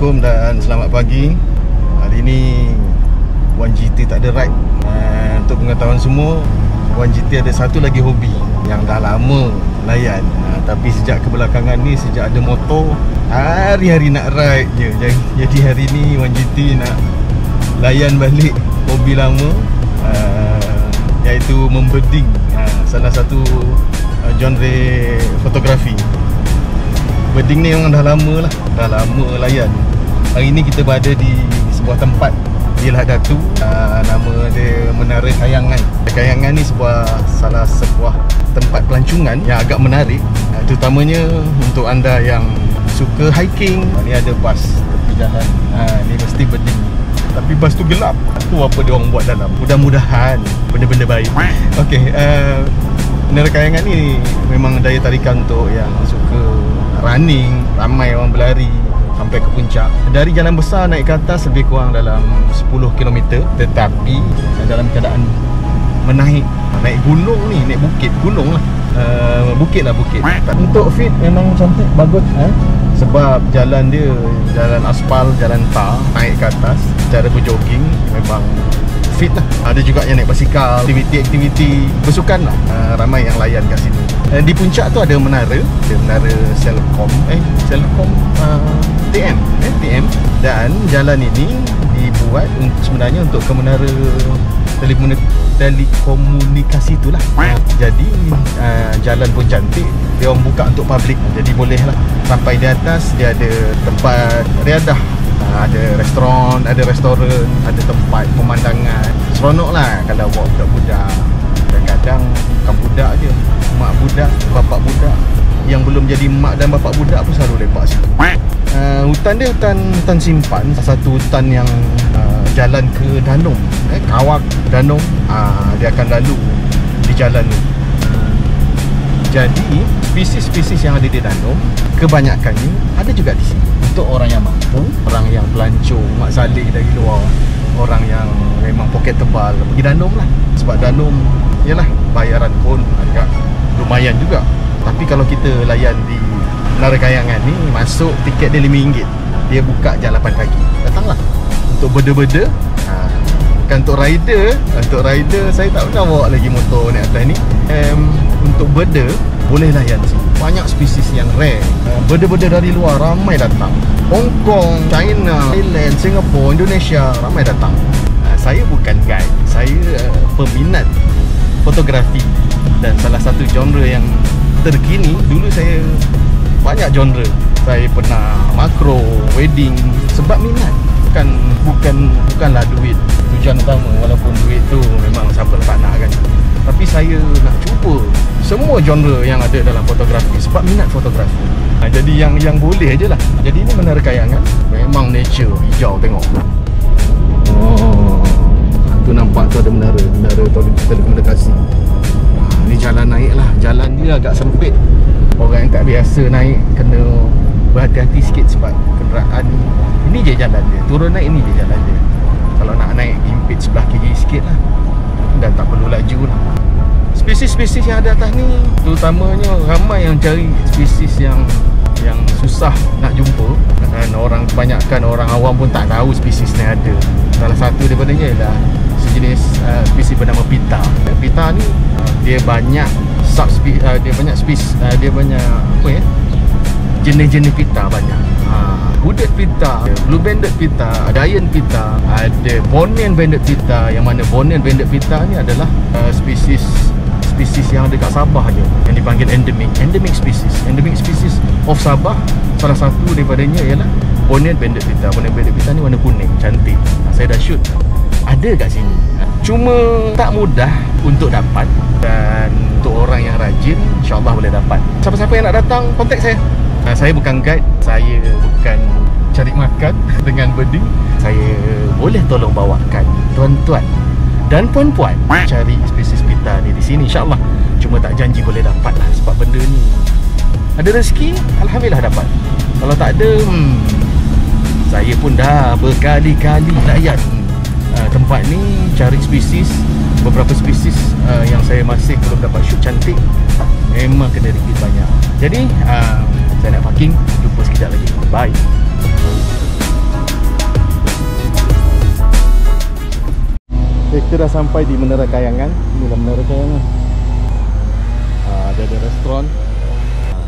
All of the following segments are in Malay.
dan selamat pagi. Hari ni 1GT tak ada ride. Uh, Untuk pengetahuan semua 1GT ada satu lagi hobi Yang dah lama layan. Uh, Tapi sejak kebelakangan ni Sejak ada motor Hari-hari nak ride je. Jadi hari ni 1GT nak Layan balik hobi lama uh, Iaitu membeding Salah satu genre fotografi. Beding ni memang dah lama lah. Dah lama layan Hari ni kita berada di sebuah tempat di Lahad Datu. Uh, Nama dia Menara Kayangan Kayangan ni sebuah salah sebuah tempat pelancongan yang agak menarik. Uh, Terutamanya untuk anda yang suka hiking. Uh, Ni ada bas tepi jalan uh, Ni mesti beding Tapi bas tu gelap. Tu apa dia orang buat dalam? Mudah-mudahan benda-benda baik. Okay uh, Menara Kayangan ni memang daya tarikan untuk yang suka running Ramai orang berlari sampai ke puncak. Dari jalan besar naik ke atas lebih kurang dalam 10 km Tetapi dalam keadaan menaik Naik gunung ni, naik bukit, gunung lah. Uh, Bukit lah bukit. Untuk fit memang cantik, bagus eh? Sebab jalan dia, jalan aspal, jalan tar Naik ke atas, cara berjogging memang fit lah. Ada juga yang naik basikal, aktiviti-aktiviti bersukan lah. Uh, Ramai yang layan kat sini uh, Di puncak tu ada menara Ada menara Selcom Eh, Selcom uh, TM eh, TM Dan jalan ini dibuat sebenarnya untuk ke menara telekomunikasi tu lah uh, Jadi uh, jalan pun cantik Dia orang buka untuk public. Jadi boleh lah Sampai di atas dia ada tempat riadah uh, Ada restoran, ada restoran Ada tempat pemandangan. Seronok lah kalau bawa budak-budak Kadang-kadang bukan budak je Mak budak, bapak budak. Yang belum jadi mak dan bapak budak pun selalu lepak situ. Uh, Hutan dia hutan, hutan simpan. Satu hutan yang uh, jalan ke Danung. Eh, Kawak Danung. Uh, Dia akan lalu di jalan ni jadi spesies-spesies yang ada di Danum Kebanyakannya ada juga di sini. Untuk orang yang mampu Orang yang pelancong Mak Saleh dari luar. Orang yang memang poket tebal Pergi Danum lah. Sebab Danum Yalah bayaran pun agak lumayan juga. Tapi kalau kita layan di Menara Kayangan ni Masuk tiket dia RM5 Dia buka jam 8 pagi. Datanglah. Untuk beda-beda ha, Bukan untuk rider. Untuk rider Saya tak pernah bawa lagi motor ni atas ni. Um, Untuk beda Boleh layan sini Banyak spesies yang rare. Uh, Beda-beda dari luar Ramai datang. Hong Kong China Thailand Singapore Indonesia Ramai datang. Uh, Saya bukan guide. Saya uh, peminat Fotografi. Dan salah satu genre yang Terkini Dulu saya Banyak genre. Saya pernah Makro Wedding Sebab minat. Bukan bukan bukanlah duit tujuan utama. Walaupun duit tu memang siapa tak nak kan. Tapi saya nak cuba semua genre yang ada dalam fotografi sebab minat fotografi. Ha, jadi yang yang boleh je lah. Jadi ni menara kayangan memang nature hijau tengok. Oh tu nampak tu ada menara menara telekomunikasi. Ha, ni jalan naik lah. Jalan dia agak sempit. Orang yang tak biasa naik kena berhati-hati sikit sebab kenderaan ini je jalan dia. Turun naik ini je jalan dia. Kalau nak naik impit sebelah kiri sikit lah. Dan tak perlu laju lah spesies-spesies yang ada atas ni. Terutamanya ramai yang cari spesies yang yang susah nak jumpa. Dan orang kebanyakan orang awam pun tak tahu spesies ni ada. Salah satu daripadanya ialah sejenis uh, spesies bernama pita. Pita ni uh, dia banyak sub uh, dia banyak spesies uh, dia banyak apa ya jenis-jenis pita banyak. Ha, Hooded pita, Blue banded pita, Dian pita Ada Bornean banded pita. Yang mana Bornean banded pita ni adalah uh, Spesies Spesies yang ada kat Sabah je Yang dipanggil endemic. Endemic species. Endemic species of Sabah Salah satu daripadanya ialah Bornean banded pita. Bornean banded pita ni warna kuning Cantik. Ha, Saya dah shoot. Ada kat sini. Cuma tak mudah untuk dapat. Dan untuk orang yang rajin InsyaAllah boleh dapat. Siapa-siapa yang nak datang Kontak saya. Uh, Saya bukan guide. Saya bukan cari makan dengan beding Saya boleh tolong bawakan tuan-tuan dan puan-puan Cari spesies pita ni di sini insyaAllah. Cuma tak janji boleh dapat lah Sebab benda ni. Ada rezeki? Alhamdulillah dapat. Kalau tak ada hmm, Saya pun dah berkali-kali layan uh, tempat ni Cari spesies Beberapa spesies uh, yang saya masih belum dapat shoot cantik Memang kena repeat banyak. Jadi uh, saya nak parking Jumpa sekejap lagi. Bye kita dah sampai di Menara Kayangan. Inilah Menara Kayangan. Ah, ada ada restoran. Ah.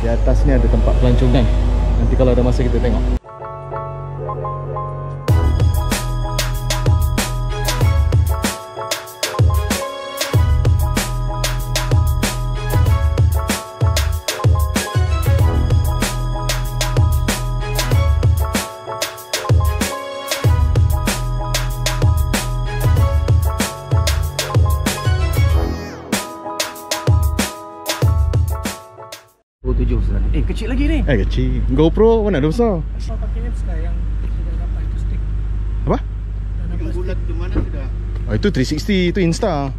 Di atas ni ada tempat pelancongan. Nanti kalau ada masa kita tengok. Eh kecil lagi ni. Eh kecil. GoPro mana ada besar? Kau pakai lens kah yang sudah dapat itu stick? Apa? Dah dapat stick. bulat tu mana sudah? Oh, itu 360, itu Insta.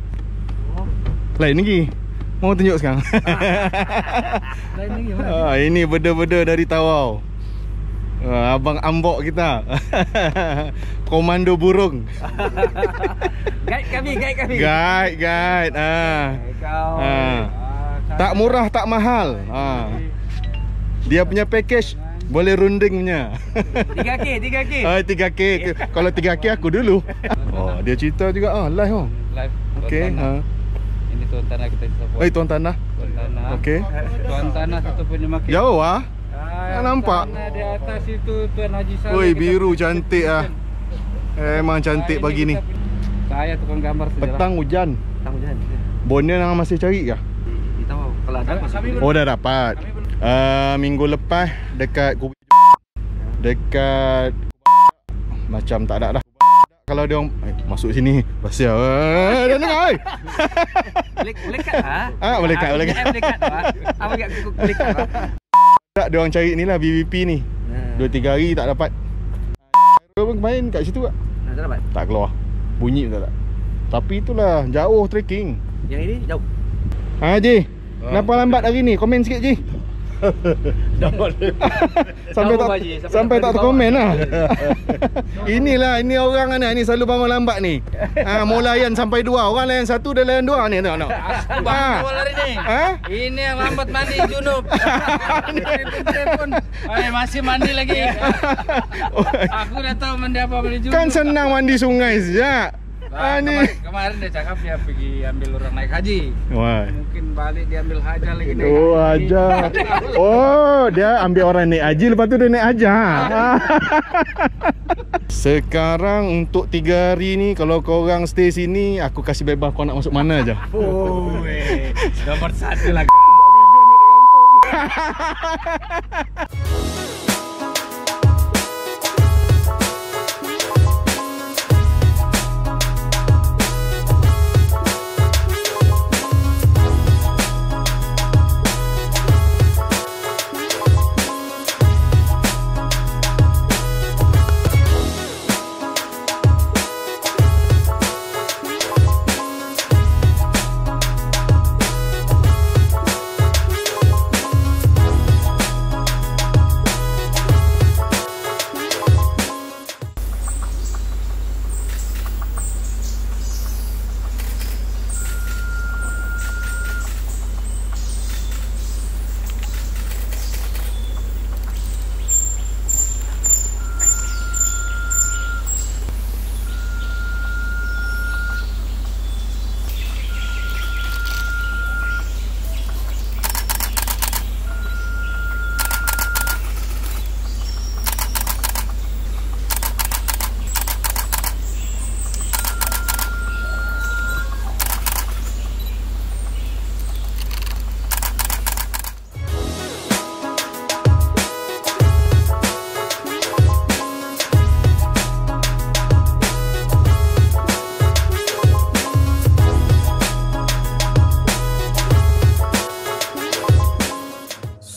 Oh, Lain lagi. Mau tunjuk sekarang. lain lagi mana? ah, ini benda-benda dari Tawau. Ah, abang ambok kita. Komando burung. Guide kami, guide kami. Guide, guide. Ah. Eh, Kau. Ah. Ah, Tak murah, tak mahal. Ah. Dia punya package boleh runding punya. 3K, 3K. Ah, 3K. Kalau 3K aku dulu. Oh, dia cerita juga ah, live oh. Live Okey, ha. Ini tuan tanah kita support. Oi, tuan tanah. Tuan tanah. Okey. Tuan tanah satu punya market. Jauh ah. Ah, Tak nampak. Tanah di atas itu Tuan Haji Saleh. Oi, kita biru cantik ah. presiden. Emang Ah, cantik ini pagi ni. Saya tukang gambar sejarah. Petang hujan. Tahu je. Bonnya nang masih cari kah? Kalau ada Kami- kami Oh dah dapat. Uh, minggu lepas dekat dekat macam tak ada dah. Kalau dia orang eh, masuk sini pasal eh, dah dengar oi. boleh boleh kat ah. Ah, boleh kat, boleh kat. Boleh kat. ah. Apa kat aku boleh kat. ah. Tak dia orang cari ni lah BBP ni. Nah, 2 3 hari tak dapat. Dia pun main kat situ tak? nah, tak dapat. Tak keluar. Bunyi pun tak ada. Tapi itulah jauh trekking. Yang ini jauh. Ha Ji. Kenapa lambat hari ni? Komen sikit Ji. sampai tak. Sampai sampai tak tak bawah. komen lah. Inilah ini orang ni ni selalu bangun lambat ni. Ha mau layan sampai dua, orang layan satu dia layan dua ni tengok tengok. Bang, Ha. awal hari ni. Ha? Ini yang lambat mandi junub. Telepon. Ay, masih mandi lagi. Aku dah tahu mandi apa mandi junub. Kan senang mandi sungai saja. Ha Ah, ni. kemarin, dia cakap dia pergi ambil orang naik haji. Wah. Mungkin balik dia ambil haja lagi naik Oh haji. aja. Oh, dia ambil orang naik haji lepas tu dia naik aja. Sekarang untuk 3 hari ni kalau kau orang stay sini, aku kasih bebas kau nak masuk mana aja. Oh, eh. Nomor satu lah.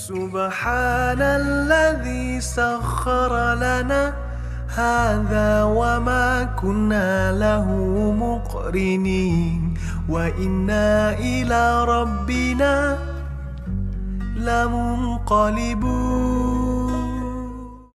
سبحان الذي سخر لنا هذا وما كنا له مقرنين وإنا إلى ربنا لمنقلبون.